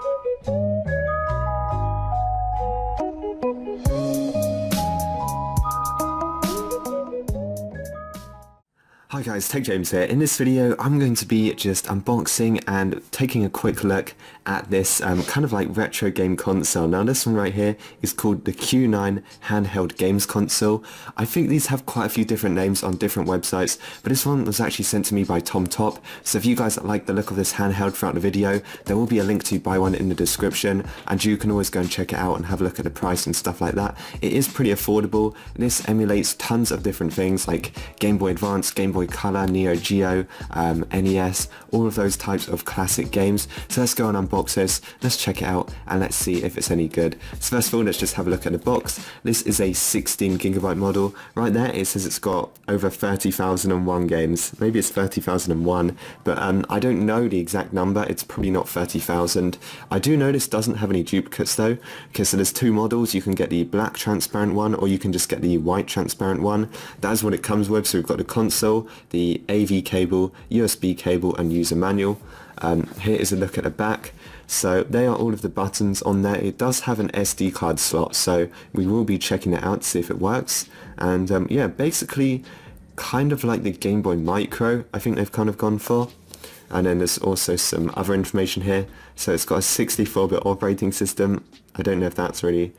thank you. Hi guys, Tech James here. In this video I'm going to be just unboxing and taking a quick look at this um, kind of like retro game console. Now this one right here is called the Q9 Handheld Games Console. I think these have quite a few different names on different websites, but this one was actually sent to me by TomTop. So if you guys like the look of this handheld throughout the video, there will be a link to buy one in the description and you can always go and check it out and have a look at the price and stuff like that. It is pretty affordable. This emulates tons of different things like Game Boy Advance, Game Boy Boy Color, Neo Geo, um, NES, all of those types of classic games. So let's go and unbox this, let's check it out and let's see if it's any good. So first of all, let's just have a look at the box. This is a 16 gigabyte model. Right there it says it's got over 30,001 games. Maybe it's 30,001, but um, I don't know the exact number. It's probably not 30,000. I do know this doesn't have any duplicates though. Okay, so there's two models. You can get the black transparent one or you can just get the white transparent one. That's what it comes with. So we've got the console, the AV cable, USB cable and user manual. Um, here is a look at the back. So they are all of the buttons on there. It does have an SD card slot, so we will be checking it out to see if it works. And um, yeah, basically kind of like the Game Boy Micro, I think they've kind of gone for. And then there's also some other information here. So it's got a 64-bit operating system. I don't know if that's really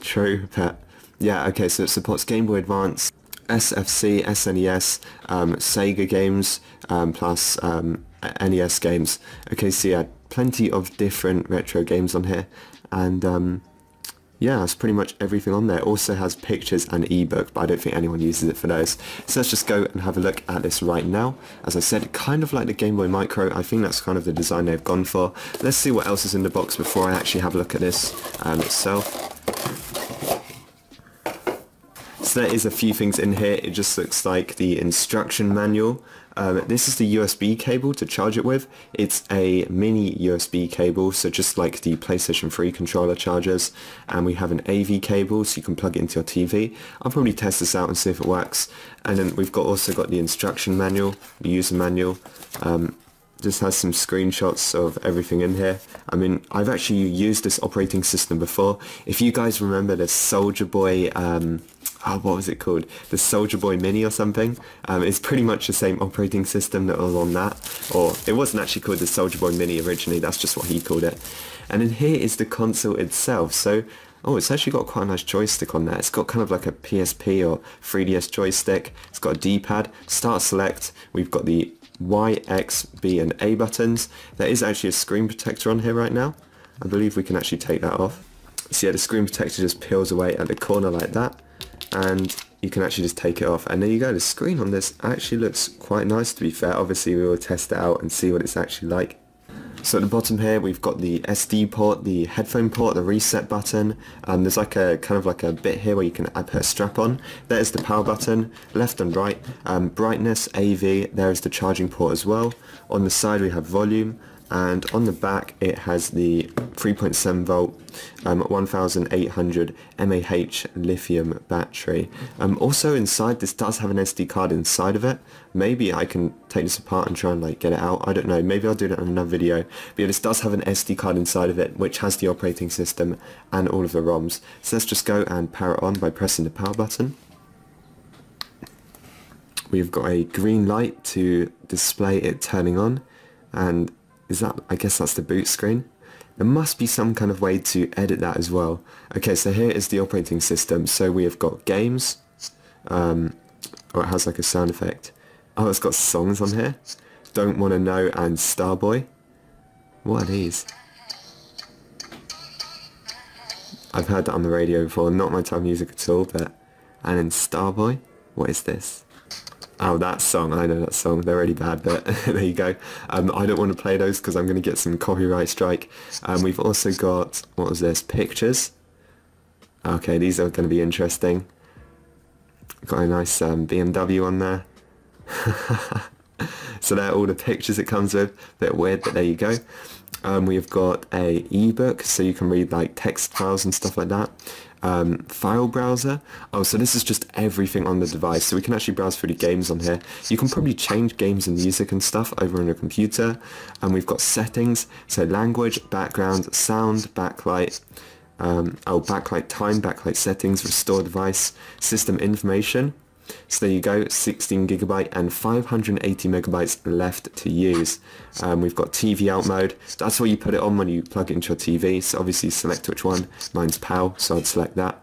true, but yeah, okay, so it supports Game Boy Advance, SFC, SNES, um, Sega games, um, plus um, NES games. Okay, so yeah, plenty of different retro games on here, and um, yeah, that's pretty much everything on there. Also has pictures and ebook, but I don't think anyone uses it for those. So let's just go and have a look at this right now. As I said, kind of like the Game Boy Micro, I think that's kind of the design they've gone for. Let's see what else is in the box before I actually have a look at this um, itself. There is a few things in here. It just looks like the instruction manual. Um, this is the USB cable to charge it with. It's a mini USB cable, so just like the PlayStation 3 controller chargers. And we have an AV cable, so you can plug it into your TV. I'll probably test this out and see if it works. And then we've got also got the instruction manual, the user manual. Um, just has some screenshots of everything in here. I mean, I've actually used this operating system before. If you guys remember the Soldier Boy um, oh, what was it called? The Soldier Boy Mini or something. Um, it's pretty much the same operating system that was on that. Or it wasn't actually called the Soldier Boy Mini originally, that's just what he called it. And then here is the console itself. So, oh, it's actually got quite a nice joystick on there. It's got kind of like a PSP or 3DS joystick. It's got a D-pad, start select. We've got the Y, X, B and A buttons. There is actually a screen protector on here right now. I believe we can actually take that off. So yeah, the screen protector just peels away at the corner like that and you can actually just take it off and there you go the screen on this actually looks quite nice to be fair obviously we will test it out and see what it's actually like so at the bottom here we've got the SD port, the headphone port, the reset button. Um, there's like a kind of like a bit here where you can put a strap on. There's the power button, left and right. Um, brightness, AV, there is the charging port as well. On the side we have volume and on the back it has the 3.7 volt um, 1800 mAh lithium battery. Um, also inside this does have an SD card inside of it. Maybe I can take this apart and try and like get it out. I don't know. Maybe I'll do that in another video. But yeah, this does have an SD card inside of it which has the operating system and all of the ROMs. So let's just go and power it on by pressing the power button. We've got a green light to display it turning on and is that, I guess that's the boot screen. There must be some kind of way to edit that as well. Okay, so here is the operating system. So we have got games, um, or it has like a sound effect. Oh, it's got songs on here. Don't Want to Know and Starboy. What are these? I've heard that on the radio before, not my type of music at all, but... And then Starboy? What is this? Oh, that song. I know that song. They're really bad, but there you go. Um, I don't want to play those because I'm going to get some copyright strike. Um, we've also got, what was this, pictures. Okay, these are going to be interesting. Got a nice um, BMW on there. so there are all the pictures it comes with. Bit weird, but there you go. Um, we've got a ebook, so you can read like text files and stuff like that. Um, file browser. Oh, so this is just everything on the device. So we can actually browse through the games on here. You can probably change games and music and stuff over on your computer. And we've got settings, so language, background, sound, backlight, um, oh, backlight time, backlight settings, restore device, system information. So there you go, 16 gigabyte and 580 megabytes left to use. Um, we've got TV out mode. That's where you put it on when you plug it into your TV. So obviously select which one. Mine's PAL, so I'd select that.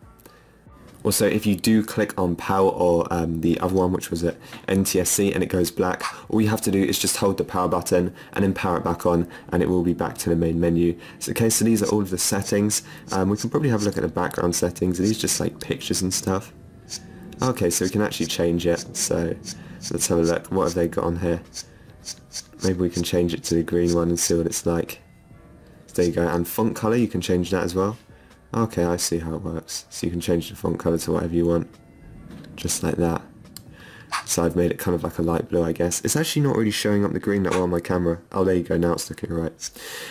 Also, if you do click on PAL or um, the other one, which was at NTSC, and it goes black, all you have to do is just hold the power button and then power it back on, and it will be back to the main menu. So, okay, so these are all of the settings. Um, we can probably have a look at the background settings. Are these just like pictures and stuff? Okay, so we can actually change it. So let's have a look. What have they got on here? Maybe we can change it to the green one and see what it's like. There you go. And font color, you can change that as well. Okay, I see how it works. So you can change the font color to whatever you want. Just like that. So I've made it kind of like a light blue, I guess. It's actually not really showing up the green that well on my camera. Oh, there you go. Now it's looking right.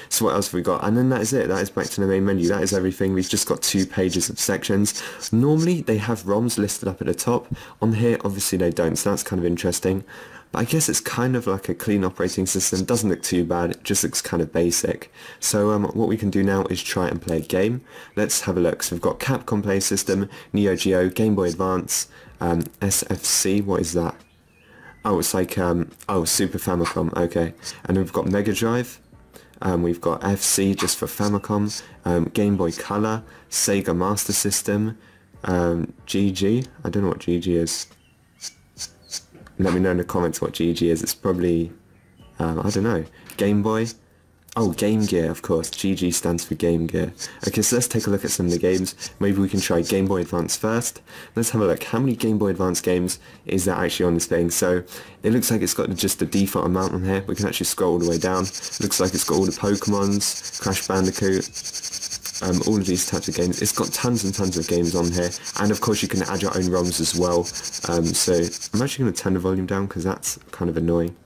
So what else have we got? And then that is it. That is back to the main menu. That is everything. We've just got two pages of sections. Normally, they have ROMs listed up at the top. On here, obviously they don't, so that's kind of interesting. But I guess it's kind of like a clean operating system. Doesn't look too bad. It just looks kind of basic. So um, what we can do now is try and play a game. Let's have a look. So we've got Capcom Play System, Neo Geo, Game Boy Advance, um, SFC, what is that? Oh, it's like, um, oh, Super Famicom, okay. And we've got Mega Drive, um, we've got FC just for Famicom, um, Game Boy Color, Sega Master System, um, GG, I don't know what GG is. Let me know in the comments what GG is, it's probably, um, I don't know, Game Boy, Oh, Game Gear, of course. GG stands for Game Gear. Okay, so let's take a look at some of the games. Maybe we can try Game Boy Advance first. Let's have a look. How many Game Boy Advance games is there actually on this thing? So, it looks like it's got just the default amount on here. We can actually scroll all the way down. looks like it's got all the Pokemons, Crash Bandicoot, um, all of these types of games. It's got tons and tons of games on here. And of course you can add your own ROMs as well. Um, so, I'm actually going to turn the volume down because that's kind of annoying.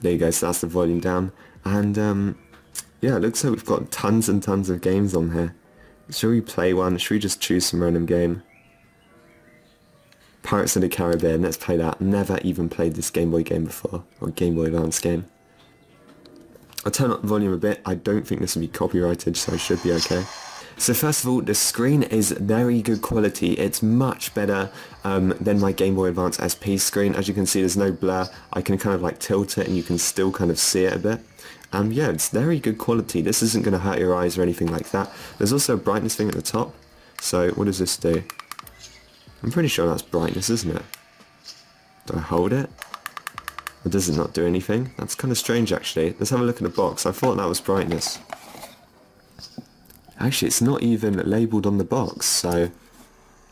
There you go, so that's the volume down. And um, yeah, it looks like we've got tons and tons of games on here. Should we play one? Should we just choose some random game? Pirates of the Caribbean, let's play that. Never even played this Game Boy game before, or Game Boy Advance game. I'll turn up the volume a bit. I don't think this will be copyrighted, so it should be okay. So first of all, the screen is very good quality. It's much better um, than my Game Boy Advance SP screen. As you can see, there's no blur. I can kind of like tilt it and you can still kind of see it a bit. Um, yeah, it's very good quality. This isn't going to hurt your eyes or anything like that. There's also a brightness thing at the top. So what does this do? I'm pretty sure that's brightness, isn't it? Do I hold it? Or does it not do anything? That's kind of strange actually. Let's have a look at the box. I thought that was brightness. Actually, it's not even labelled on the box, so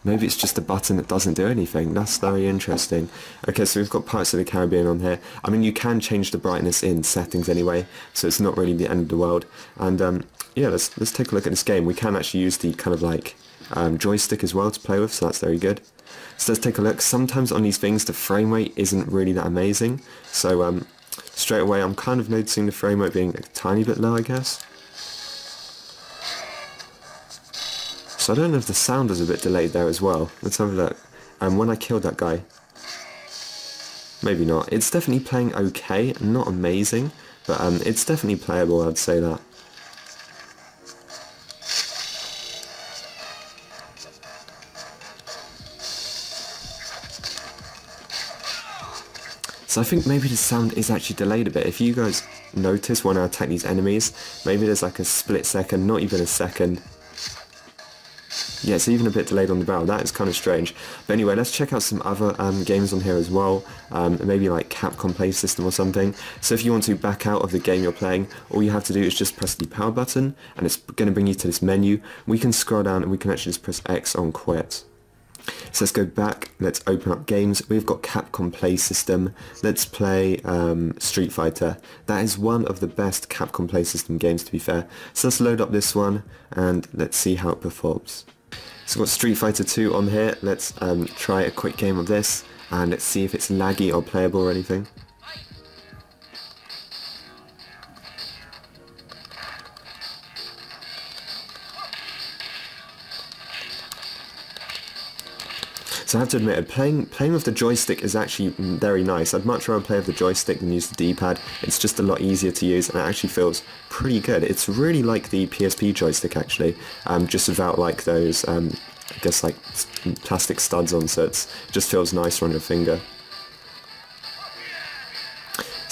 maybe it's just a button that doesn't do anything. That's very interesting. Okay, so we've got Pirates of the Caribbean on here. I mean, you can change the brightness in settings anyway, so it's not really the end of the world. And um, yeah, let's let's take a look at this game. We can actually use the kind of like um, joystick as well to play with, so that's very good. So let's take a look. Sometimes on these things, the frame rate isn't really that amazing. So um, straight away, I'm kind of noticing the frame rate being a tiny bit low, I guess. So I don't know if the sound is a bit delayed there as well. Let's have a look. And um, when I killed that guy, maybe not. It's definitely playing okay, not amazing, but um, it's definitely playable, I'd say that. So I think maybe the sound is actually delayed a bit. If you guys notice when I attack these enemies, maybe there's like a split second, not even a second, yeah, it's even a bit delayed on the barrel. That is kind of strange. But anyway, let's check out some other um, games on here as well. Um, maybe like Capcom Play System or something. So if you want to back out of the game you're playing, all you have to do is just press the power button and it's going to bring you to this menu. We can scroll down and we can actually just press X on quit. So let's go back, let's open up games. We've got Capcom Play System. Let's play um, Street Fighter. That is one of the best Capcom Play System games to be fair. So let's load up this one and let's see how it performs. So we've got Street Fighter 2 on here. Let's um, try a quick game of this and let's see if it's laggy or playable or anything. So I have to admit, playing playing with the joystick is actually very nice. I'd much rather play with the joystick than use the D-pad. It's just a lot easier to use and it actually feels pretty good. It's really like the PSP joystick actually, um, just without like those, um, I guess like plastic studs on so it just feels nicer on your finger.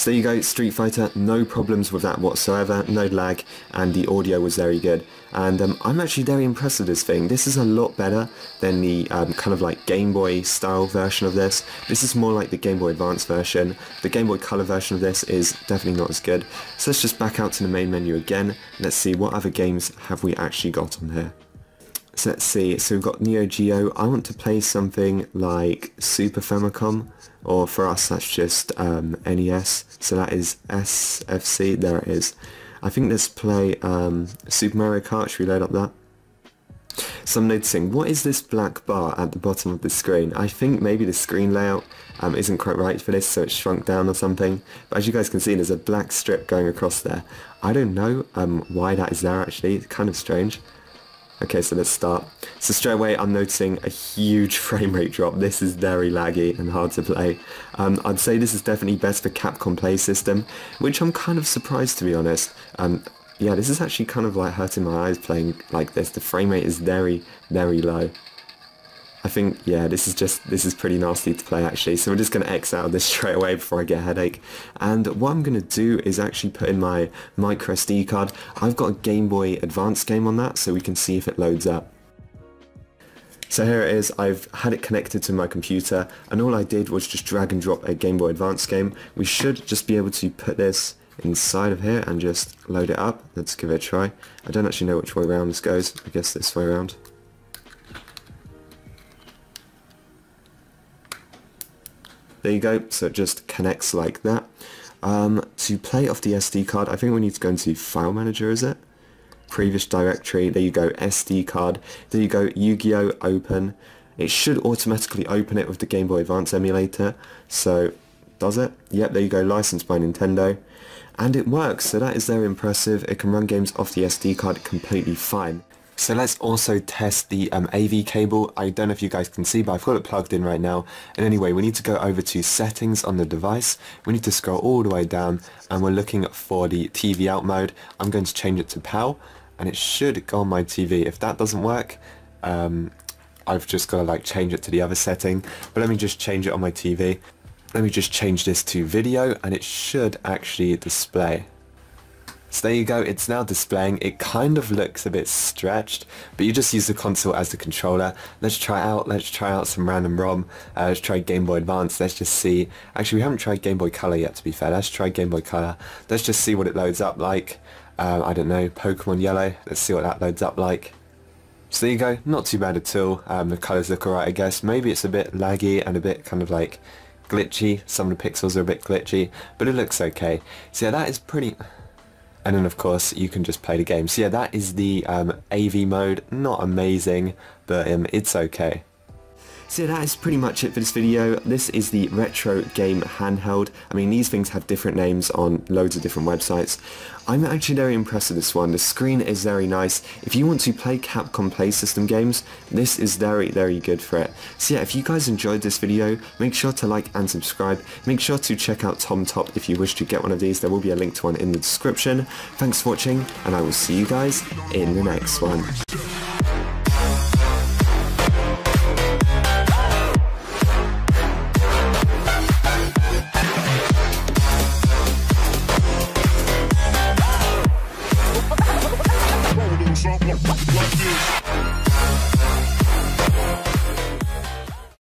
So there you go, Street Fighter, no problems with that whatsoever, no lag, and the audio was very good. And um, I'm actually very impressed with this thing. This is a lot better than the um, kind of like Game Boy style version of this. This is more like the Game Boy Advance version. The Game Boy Color version of this is definitely not as good. So let's just back out to the main menu again. Let's see what other games have we actually got on here. So let's see, so we've got Neo Geo. I want to play something like Super Famicom or for us that's just um, NES, so that is SFC, there it is. I think let's play um, Super Mario Kart, should we load up that? So I'm noticing, what is this black bar at the bottom of the screen? I think maybe the screen layout um, isn't quite right for this, so it's shrunk down or something. But as you guys can see, there's a black strip going across there. I don't know um, why that is there actually, it's kind of strange. Okay, so let's start. So straight away I'm noticing a huge frame rate drop. This is very laggy and hard to play. Um, I'd say this is definitely best for Capcom Play System, which I'm kind of surprised to be honest. Um, yeah, this is actually kind of like hurting my eyes playing like this. The frame rate is very, very low. I think, yeah, this is just, this is pretty nasty to play actually, so we're just going to X out of this straight away before I get a headache. And what I'm going to do is actually put in my micro SD card. I've got a Game Boy Advance game on that, so we can see if it loads up. So here it is, I've had it connected to my computer, and all I did was just drag and drop a Game Boy Advance game. We should just be able to put this inside of here and just load it up. Let's give it a try. I don't actually know which way around this goes, I guess this way around. There you go, so it just connects like that. Um, to play off the SD card, I think we need to go into File Manager, is it? Previous directory, there you go, SD card. There you go, Yu-Gi-Oh! Open. It should automatically open it with the Game Boy Advance emulator. So, does it? Yep, there you go, licensed by Nintendo. And it works, so that is very impressive. It can run games off the SD card completely fine. So let's also test the um, AV cable. I don't know if you guys can see, but I've got it plugged in right now. And anyway, we need to go over to settings on the device. We need to scroll all the way down and we're looking for the TV out mode. I'm going to change it to PAL and it should go on my TV. If that doesn't work, um, I've just got to like change it to the other setting. But let me just change it on my TV. Let me just change this to video and it should actually display. So there you go, it's now displaying. It kind of looks a bit stretched, but you just use the console as the controller. Let's try out, let's try out some random ROM. Uh, let's try Game Boy Advance. Let's just see. Actually, we haven't tried Game Boy Color yet, to be fair. Let's try Game Boy Color. Let's just see what it loads up like. Um, I don't know, Pokemon Yellow. Let's see what that loads up like. So there you go, not too bad at all. Um, the colours look alright, I guess. Maybe it's a bit laggy and a bit kind of like glitchy. Some of the pixels are a bit glitchy, but it looks okay. So yeah, that is pretty and then of course you can just play the game. So yeah, that is the um, AV mode. Not amazing, but um, it's okay. So that is pretty much it for this video. This is the Retro Game Handheld. I mean, these things have different names on loads of different websites. I'm actually very impressed with this one. The screen is very nice. If you want to play Capcom Play System games, this is very, very good for it. So yeah, if you guys enjoyed this video, make sure to like and subscribe. Make sure to check out TomTop if you wish to get one of these. There will be a link to one in the description. Thanks for watching, and I will see you guys in the next one.